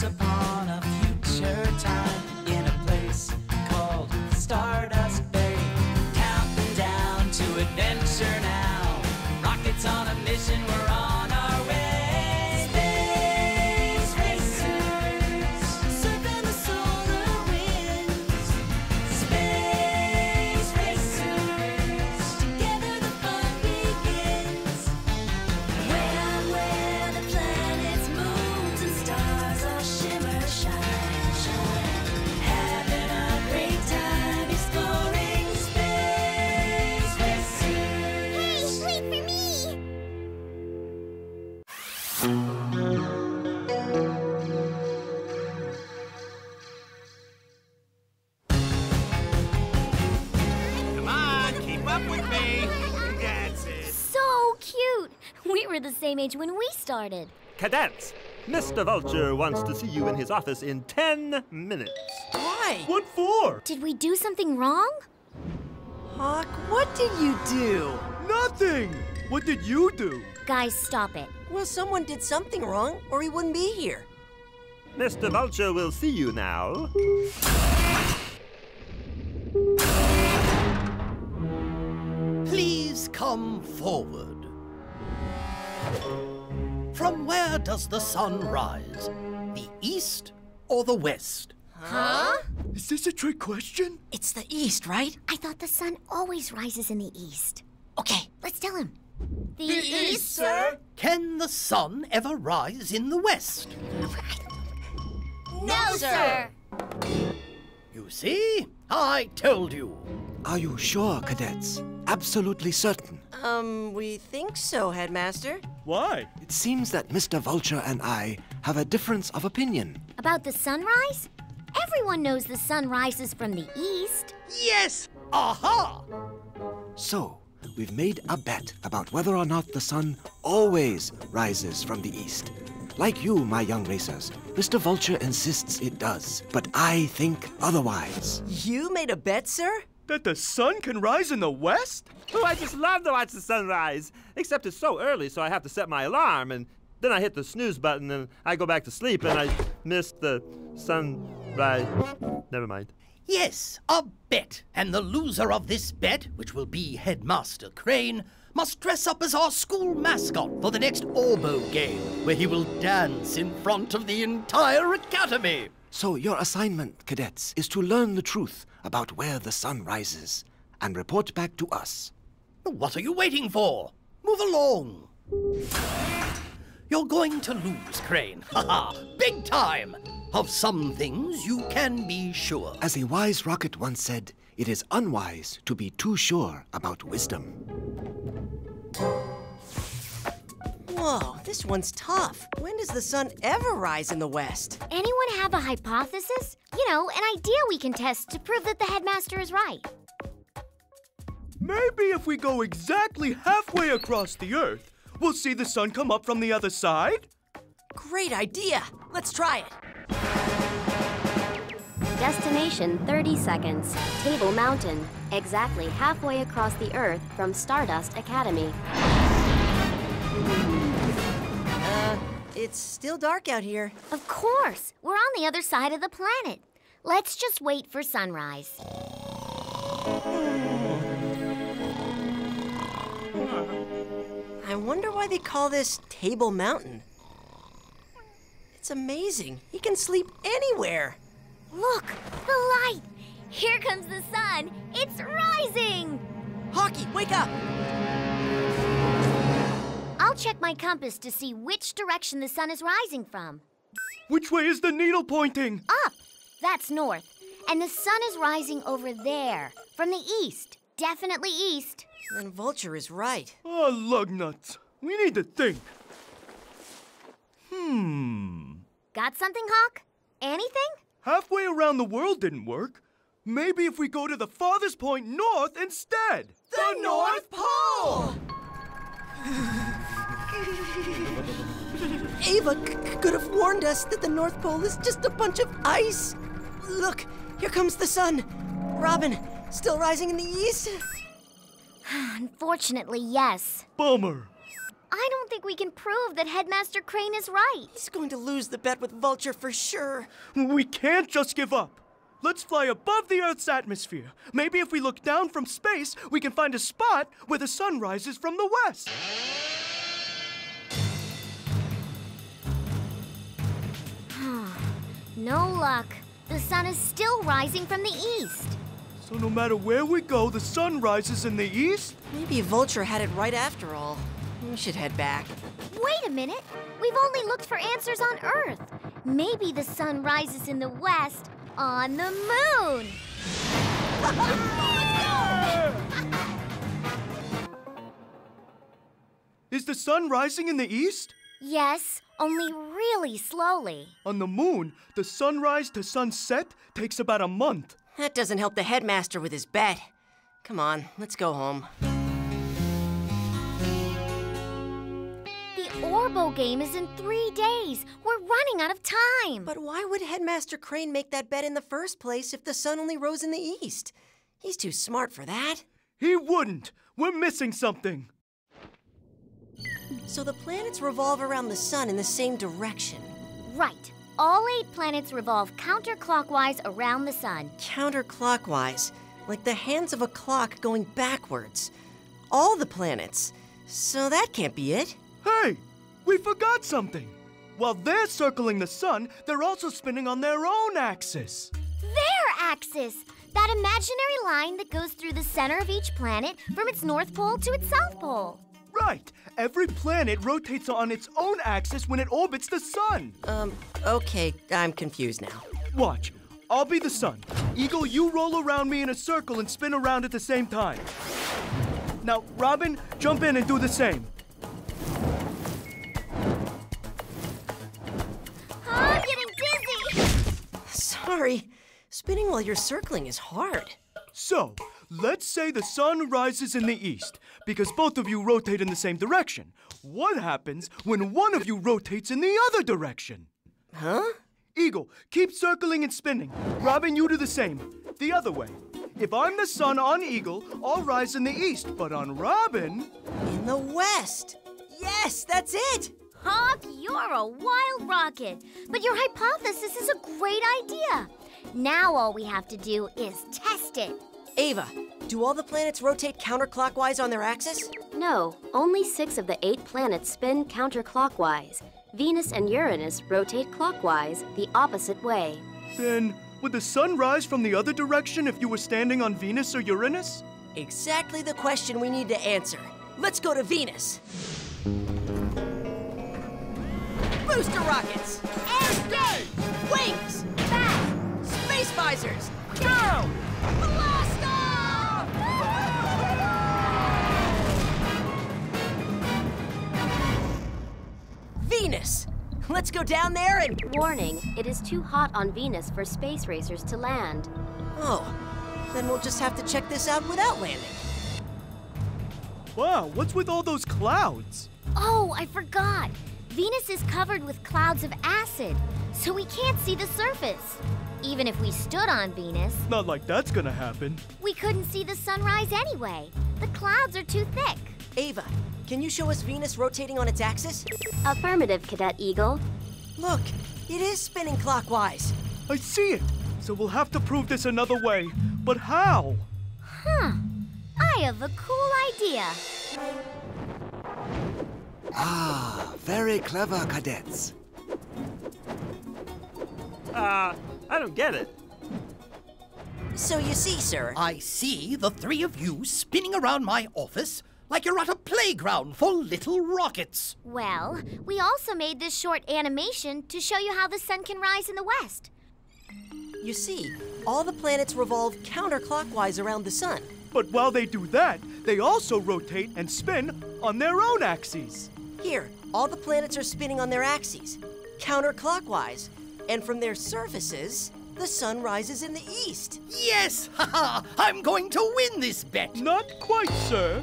Upon a future time, in a place called Stardust Bay, counting down to adventure now. Same age when we started. Cadets, Mr. Vulture wants to see you in his office in 10 minutes. Why? What for? Did we do something wrong? Hawk, what did you do? Nothing! What did you do? Guys, stop it. Well, someone did something wrong, or he wouldn't be here. Mr. Vulture will see you now. Please come forward. From where does the sun rise? The east or the west? Huh? Is this a trick question? It's the east, right? I thought the sun always rises in the east. Okay. Let's tell him. The, east, sir? Can the sun ever rise in the west? No, sir. You see? I told you. Are you sure, cadets? Absolutely certain. Um, we think so, Headmaster. Why? It seems that Mr. Vulture and I have a difference of opinion. About the sunrise? Everyone knows the sun rises from the east. Yes! Aha! So, we've made a bet about whether or not the sun always rises from the east. Like you, my young racers, Mr. Vulture insists it does, but I think otherwise. You made a bet, sir? That the sun can rise in the west? Oh, I just love to watch the sunrise. Except it's so early, so I have to set my alarm, and then I hit the snooze button, and I go back to sleep, and I miss the sunrise. Never mind. Yes, a bet. And the loser of this bet, which will be Headmaster Crane, must dress up as our school mascot for the next Orb-O game, where he will dance in front of the entire academy. So, your assignment, cadets, is to learn the truth about where the sun rises and report back to us. What are you waiting for? Move along. You're going to lose, Crane. Haha, big time. Of some things you can be sure. As a wise rocket once said, it is unwise to be too sure about wisdom. Whoa, this one's tough. When does the sun ever rise in the west? Anyone have a hypothesis? You know, an idea we can test to prove that the headmaster is right. Maybe if we go exactly halfway across the Earth, we'll see the sun come up from the other side? Great idea. Let's try it. Destination 30 seconds. Table Mountain. Exactly halfway across the Earth from Stardust Academy. It's still dark out here. Of course, we're on the other side of the planet. Let's just wait for sunrise. I wonder why they call this Table Mountain. It's amazing. He can sleep anywhere. Look, the light! Here comes the sun! It's rising! Hockey, wake up! I'll check my compass to see which direction the sun is rising from. Which way is the needle pointing? Up! That's north. And the sun is rising over there, from the east. Definitely east. Then Vulture is right. Oh, lug nuts. We need to think. Hmm. Got something, Hawk? Anything? Halfway around the world didn't work. Maybe if we go to the farthest point north instead. The North Pole! Ava c- c- could have warned us that the North Pole is just a bunch of ice. Look, here comes the sun. Robyn, still rising in the east? Unfortunately, yes. Bummer. I don't think we can prove that Headmaster Crane is right. He's going to lose the bet with Vulture for sure. We can't just give up. Let's fly above the Earth's atmosphere. Maybe if we look down from space, we can find a spot where the sun rises from the west. No luck. The sun is still rising from the east. So no matter where we go, the sun rises in the east? Maybe Vulture had it right after all. We should head back. Wait a minute. We've only looked for answers on Earth. Maybe the sun rises in the west on the moon. Is the sun rising in the east? Yes, only really slowly. On the moon, the sunrise to sunset takes about a month. That doesn't help the headmaster with his bet. Come on, let's go home. The Orb-O game is in three days. We're running out of time. But why would Headmaster Crane make that bet in the first place if the sun only rose in the east? He's too smart for that. He wouldn't. We're missing something. So the planets revolve around the sun in the same direction. Right. All eight planets revolve counterclockwise around the sun. Counterclockwise, like the hands of a clock going backwards. All the planets. So that can't be it. Hey, we forgot something. While they're circling the sun, they're also spinning on their own axis. Their axis! That imaginary line that goes through the center of each planet from its north pole to its south pole. Right. Every planet rotates on its own axis when it orbits the sun. Um, okay, I'm confused now. Watch. I'll be the sun. Eagle, you roll around me in a circle and spin around at the same time. Now, Robyn, jump in and do the same. Oh, I'm getting dizzy! Sorry. Spinning while you're circling is hard. So, let's say the sun rises in the east because both of you rotate in the same direction. What happens when one of you rotates in the other direction? Huh? Eagle, keep circling and spinning. Robyn, you do the same. The other way. If I'm the sun on Eagle, I'll rise in the east, but on Robyn. In the west. Yes, that's it. Hawk, you're a wild rocket. But your hypothesis is a great idea. Now all we have to do is test it. Ava, do all the planets rotate counterclockwise on their axis? No, only six of the eight planets spin counterclockwise. Venus and Uranus rotate clockwise, the opposite way. Then, would the sun rise from the other direction if you were standing on Venus or Uranus? Exactly the question we need to answer. Let's go to Venus. Booster rockets! Engage! Wings! Back! Space visors! Down! Blast Let's go down there and. Warning, it is too hot on Venus for space racers to land. Oh, then we'll just have to check this out without landing. Wow, what's with all those clouds? Oh, I forgot. Venus is covered with clouds of acid, so we can't see the surface. Even if we stood on Venus, Not like that's gonna happen. we couldn't see the sunrise anyway. The clouds are too thick. Ava, can you show us Venus rotating on its axis? Affirmative, Cadet Eagle. Look, it is spinning clockwise. I see it. So we'll have to prove this another way. But how? Huh. I have a cool idea. Ah, very clever, cadets. Uh, I don't get it. So you see, sir. I see the three of you spinning around my office like you're at a playground for little rockets. Well, we also made this short animation to show you how the sun can rise in the west. You see, all the planets revolve counterclockwise around the sun. But while they do that, they also rotate and spin on their own axes. Here, all the planets are spinning on their axes, counterclockwise, and from their surfaces, the sun rises in the east. Yes! Ha ha! I'm going to win this bet! Not quite, sir.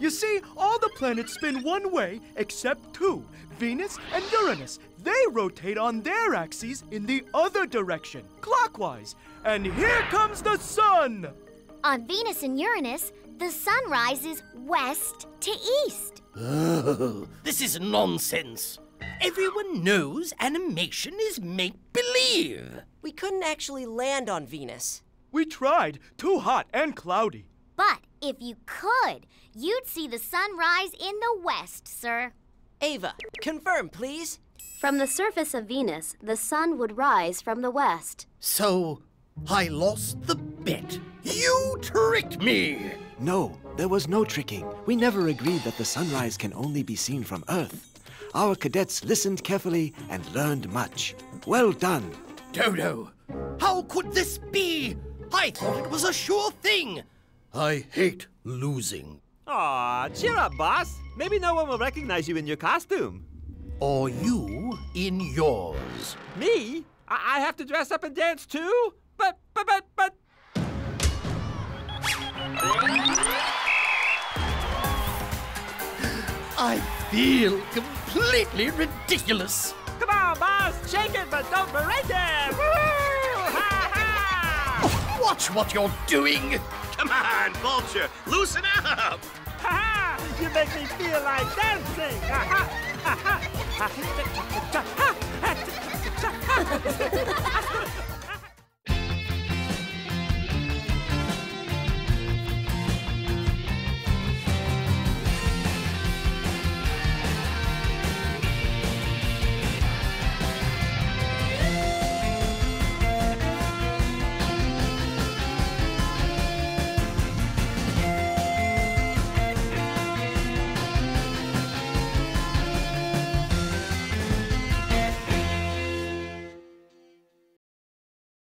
You see, all the planets spin one way except two Venus and Uranus. They rotate on their axes in the other direction, clockwise. And here comes the sun! On Venus and Uranus, The sun rises west to east. Oh, this is nonsense. Everyone knows animation is make believe. We couldn't actually land on Venus. We tried. Too hot and cloudy. But if you could, you'd see the sun rise in the west, sir. Ava, confirm, please. From the surface of Venus, the sun would rise from the west. So, I lost the bet. You tricked me! No, there was no tricking. We never agreed that the sunrise can only be seen from Earth. Our cadets listened carefully and learned much. Well done. Dodo, how could this be? I thought it was a sure thing. I hate losing. Aw, cheer up, boss. Maybe no one will recognize you in your costume. Or you in yours. Me? I, I have to dress up and dance too? But, but, but, but. I feel completely ridiculous. Come on, boss. Shake it, but don't break it. Woo! Ha ha! Watch what you're doing. Come on, Vulture, loosen up! Ha ha! You make me feel like dancing! Ha ha! Ha ha! Ha ha!